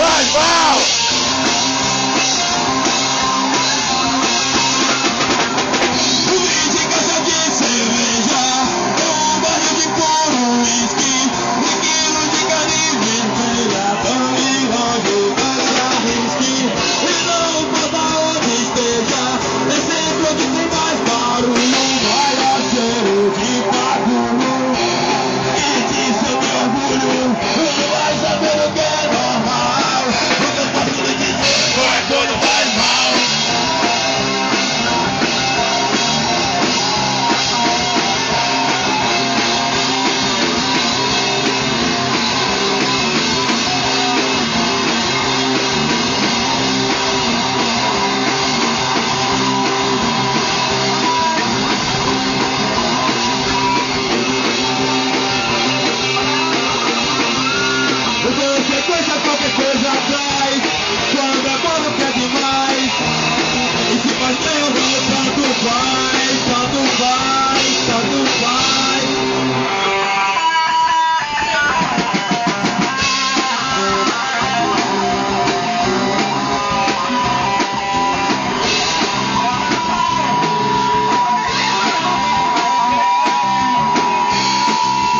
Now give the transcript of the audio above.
Vai, vai!